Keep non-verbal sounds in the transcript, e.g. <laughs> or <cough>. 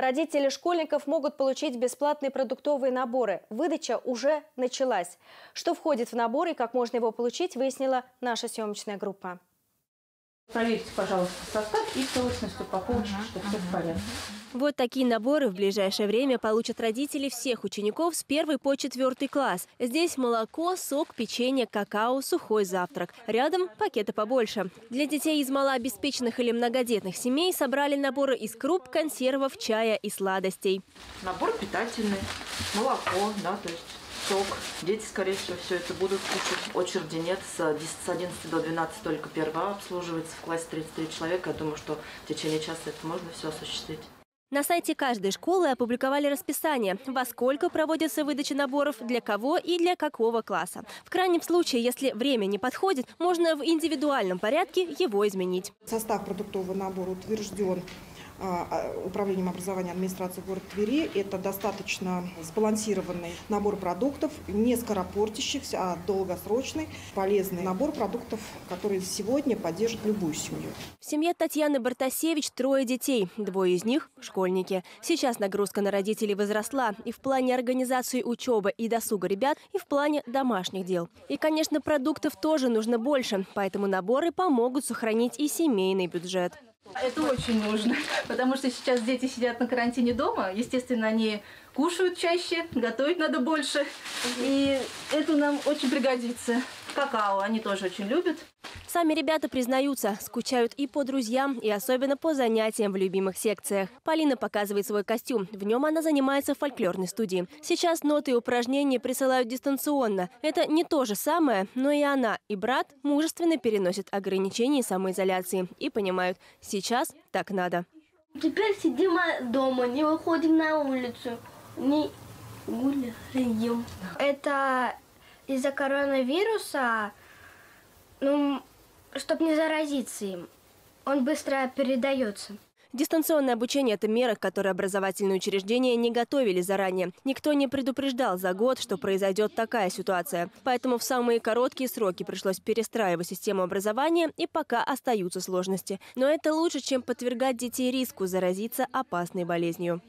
Родители школьников могут получить бесплатные продуктовые наборы. Выдача уже началась. Что входит в набор и как можно его получить, выяснила наша съемочная группа. Проверьте, пожалуйста, состав и целостность упаковочки, чтобы все в порядке. Вот такие наборы в ближайшее время получат родители всех учеников с первый по четвертый класс. Здесь молоко, сок, печенье, какао, сухой завтрак. Рядом пакеты побольше. Для детей из малообеспеченных или многодетных семей собрали наборы из круп, консервов, чая и сладостей. Набор питательный, молоко, да, то есть сок. Дети, скорее всего, все это будут кушать. Очереди нет. С 11 до 12 только первая обслуживается. В классе 33 человека. Я думаю, что в течение часа это можно все осуществить. На сайте каждой школы опубликовали расписание, во сколько проводится выдача наборов, для кого и для какого класса. В крайнем случае, если время не подходит, можно в индивидуальном порядке его изменить. Состав продуктового набора утвержден управлением образования администрации города Твери. Это достаточно сбалансированный набор продуктов, не скоропортящихся, а долгосрочный, полезный набор продуктов, который сегодня поддержит любую семью. В семье Татьяны Бартасевич трое детей, двое из них – школьники. Сейчас нагрузка на родителей возросла и в плане организации учебы и досуга ребят, и в плане домашних дел. И, конечно, продуктов тоже нужно больше, поэтому наборы помогут сохранить и семейный бюджет. Это очень нужно, <laughs> потому что сейчас дети сидят на карантине дома. Естественно, они кушают чаще, готовить надо больше. И это нам очень пригодится. Какао они тоже очень любят. Сами ребята признаются, скучают и по друзьям, и особенно по занятиям в любимых секциях. Полина показывает свой костюм. В нем она занимается в фольклорной студии. Сейчас ноты и упражнения присылают дистанционно. Это не то же самое, но и она, и брат мужественно переносят ограничения самоизоляции и понимают, сейчас так надо. Теперь сидим дома, не выходим на улицу, не гуляем. Это из-за коронавируса, чтобы не заразиться им. Он быстро передается. Дистанционное обучение – это мера, к которой образовательные учреждения не готовили заранее. Никто не предупреждал за год, что произойдет такая ситуация. Поэтому в самые короткие сроки пришлось перестраивать систему образования, и пока остаются сложности. Но это лучше, чем подвергать детей риску заразиться опасной болезнью.